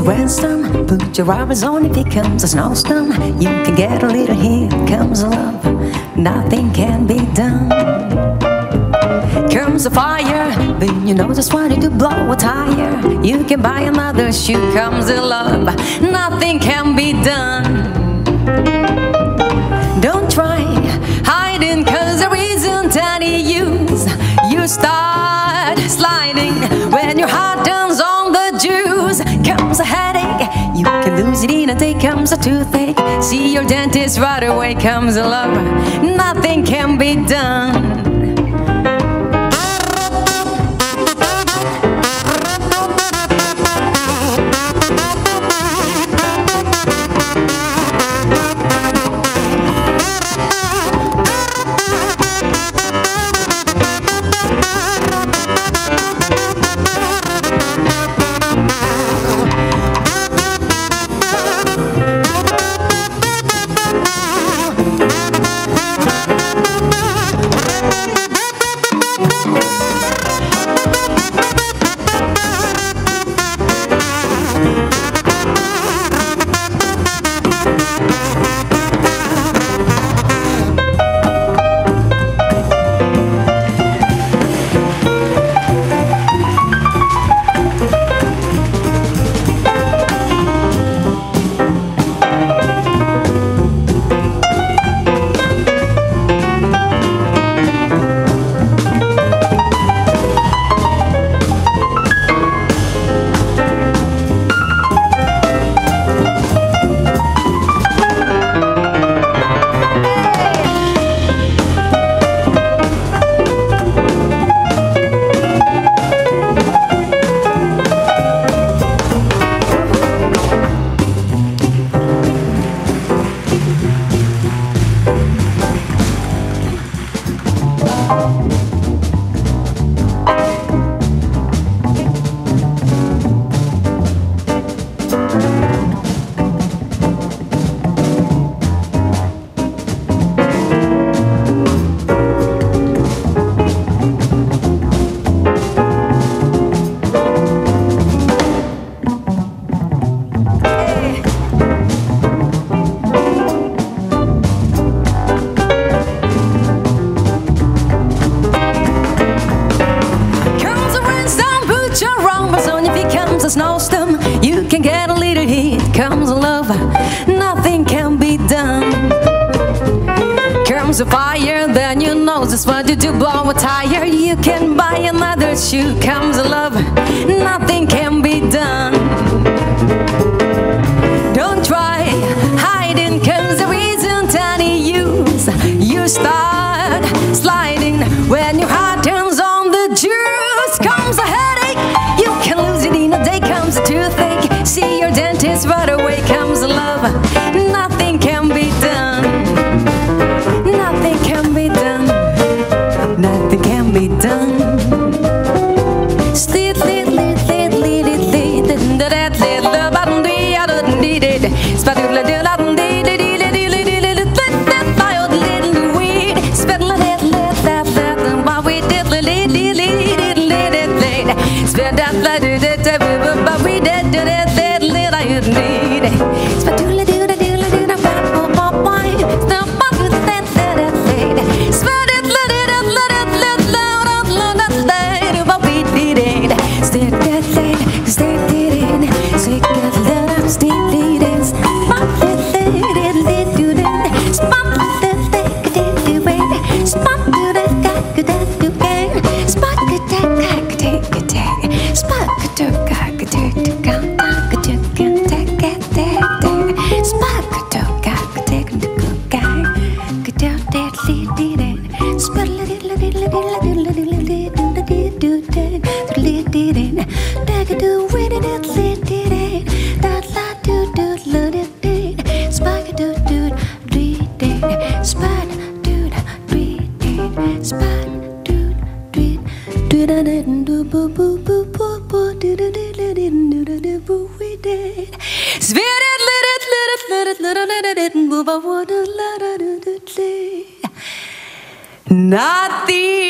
a rainstorm, put your rubbers on if it comes a snowstorm. You can get a little here, comes love, nothing can be done. Comes a fire, then you know just wanting to blow a tire. You can buy another shoe, comes a love, nothing can can lose a day. Comes a toothache, see your dentist right away. Comes a lover, nothing can be done. A fire, then you know just what to do, blow a tire. You can buy another shoe, comes a lover, nothing can be done. Don't try hiding, cause there isn't any use. You start sliding when your heart turns on the juice. Comes a headache, you can lose it in a day. Comes a toothache, see your dentist right away. Comes a love, nothing Saturday, did it. Dag, do, wid it, lid, did it. That, la, do, do, it, did. Spike, do, do, did it. Spot, do, did it. Spot, do, did do da da do boo boo boo boo boo do da da da da do da da boo we did. Spit it, lit it, lit it, lit it, lit it, lit it, lit it, boo ba woo do la da do do do. Nothing